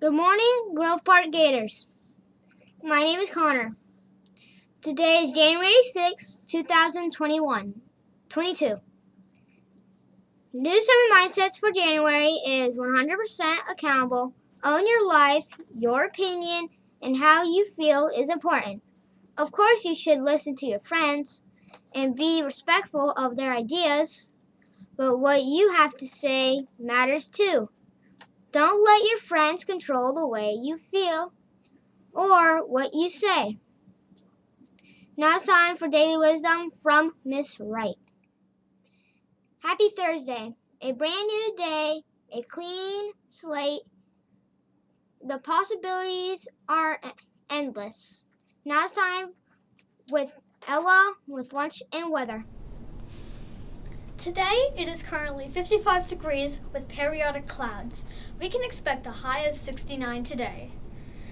Good morning, Grove Park Gators. My name is Connor. Today is January 6, 2021. 22. New seven mindsets for January is 100% accountable. Own your life, your opinion, and how you feel is important. Of course, you should listen to your friends and be respectful of their ideas, but what you have to say matters too. Don't let your friends control the way you feel or what you say. Now it's time for Daily Wisdom from Miss Wright. Happy Thursday. A brand new day, a clean slate. The possibilities are endless. Now it's time with Ella with lunch and weather. Today it is currently 55 degrees with periodic clouds. We can expect a high of 69 today.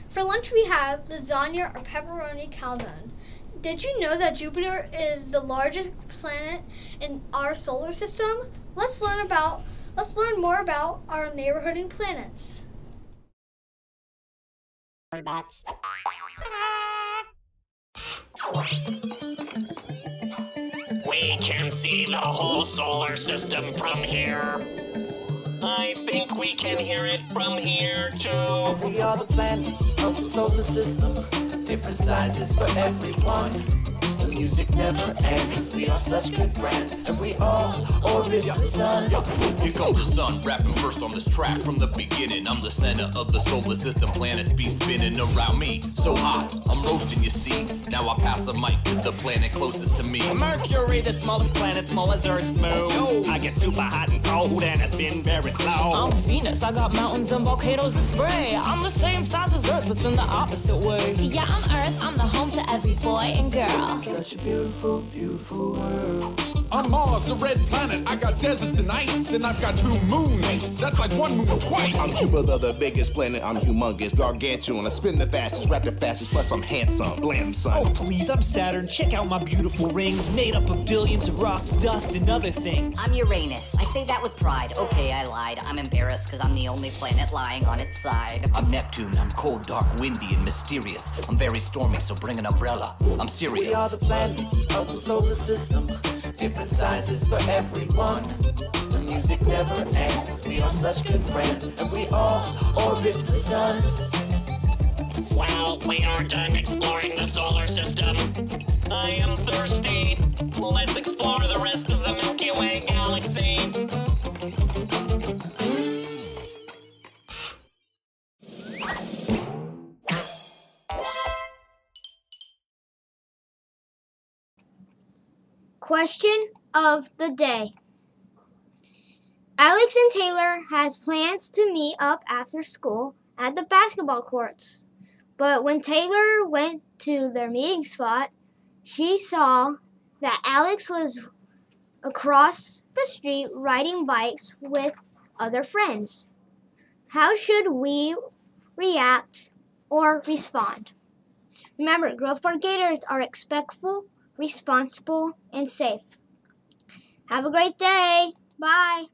For lunch we have lasagna or pepperoni calzone. Did you know that Jupiter is the largest planet in our solar system? Let's learn about let's learn more about our neighborhooding planets. We can see the whole solar system from here. I think we can hear it from here too. We are the planets of the solar system, different sizes for everyone. The music never ends. We are such good friends, and we all orbit the sun. Here comes the sun, rapping first on this track from the beginning. I'm the center of the solar system, planets be spinning around me. So hot, I'm roasting, you see. Now I pass the mic to the planet closest to me. Mercury, the smallest planet, small as Earth's moon. I get super hot and cold, and it's been very slow. I'm Venus, I got mountains and volcanoes that spray. I'm the same size as Earth, but spin the opposite way. Yeah, I'm Earth, I'm the home to every boy and girl. Such a beautiful, beautiful world. I'm Mars, a red planet. I got deserts and ice, and I've got two moons. That's like one moon twice. I'm Jupiter, the biggest planet. I'm humongous, gargantuan. I spin the fastest, rap the fastest, plus I'm handsome. Blam, son. Oh, please, I'm Saturn. Check out my beautiful rings, made up of billions of rocks, dust, and other things. I'm Uranus. I say that with pride. Okay, I lied. I'm embarrassed because I'm the only planet lying on its side. I'm Neptune. I'm cold, dark, windy, and mysterious. I'm very stormy, so bring an umbrella. I'm serious. We are the planets of the solar system, different sizes for everyone. The music never ends. We are such good friends, and we all orbit the sun. Well, we are done exploring the solar system. I am thirsty. Let's explore Question of the day. Alex and Taylor has plans to meet up after school at the basketball courts. But when Taylor went to their meeting spot, she saw that Alex was across the street riding bikes with other friends. How should we react or respond? Remember, Grove Park Gators are respectful, responsible, and safe. Have a great day. Bye.